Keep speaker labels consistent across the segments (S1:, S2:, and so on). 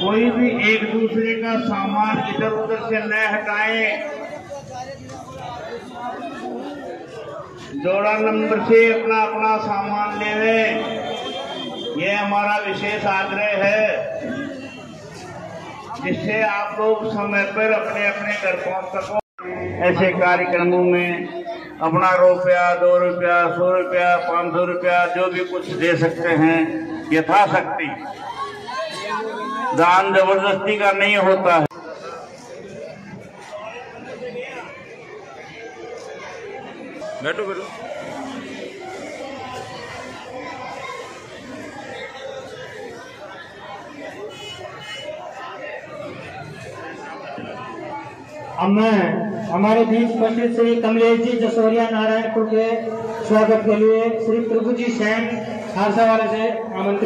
S1: कोई भी एक दूसरे का सामान इधर उधर से न हटाए जोड़ा नंबर से अपना अपना सामान ले लेवे ये हमारा विशेष आग्रह है। जिससे आप लोग समय पर अपने अपने घर पहुँच सको। ऐसे कार्यक्रमों में अपना रुपया, दो रुपया, सौ रुपया, पाँच सौ रुपया, जो भी कुछ दे सकते हैं, यथाशक्ति। दान ज़बरदस्ती का नहीं होता है।
S2: बैठो बैठो।
S3: अब मैं हमारे बीच उपस्थित श्री कमलेश जी जसोरिया नारायणपुर के स्वागत के लिए श्री प्रभु जी सैन हारसा वाले से आमंत्रित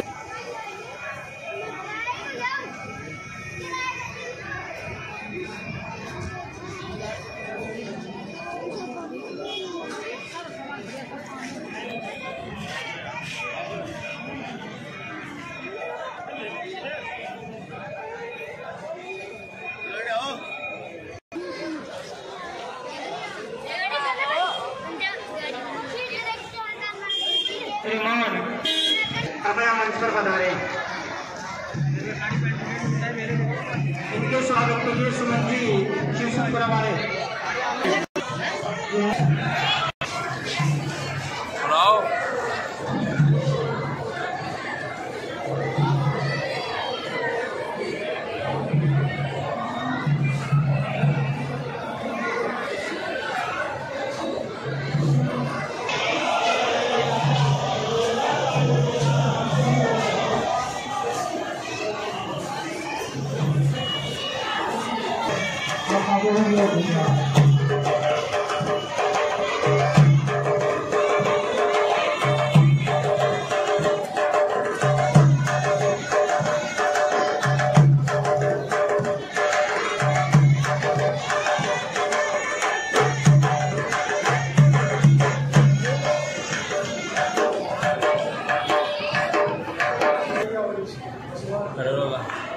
S3: कृपया मंच पर पधारे। इनके स्वागत के लिए सुमन जी शिवशंकर हमारे
S2: पढ़ाओ Pero no va.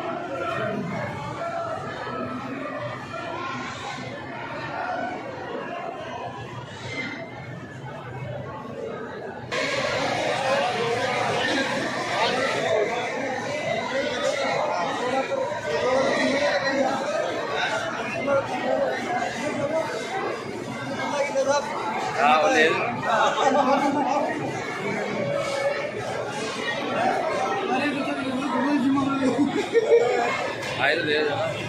S2: आए तो दे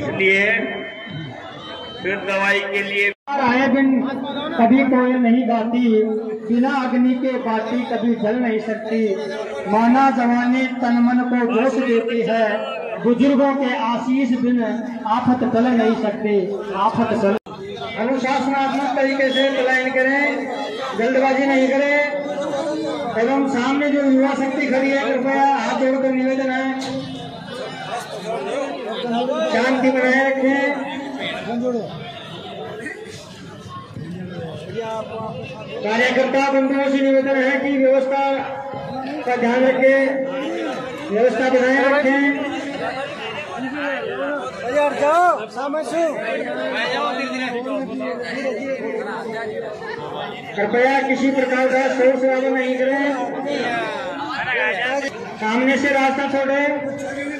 S1: इसलिए फिर दवाई के लिए
S3: आए बिन कभी कोई नहीं गाती, बिना अग्नि के बाती कभी जल नहीं सकती। माना जवानी तन मन को जोश देती है, बुज़ुर्गों के आशीष बिन आफत टल नहीं सकती। आफत टल अनुशासनात्मक तरीके से पलायन करें, जल्दबाजी नहीं करें, एवं सामने जो युवा शक्ति खड़ी है, कृपया हाथ जोड़कर निवेदन है शांति बनाए रखें कार्यकर्ता बंधुओं से निवेदन है कि व्यवस्था का ध्यान रखें। व्यवस्था बनाए रखें। कृपया किसी प्रकार का शोर शराबा नहीं करें। सामने से रास्ता छोड़े।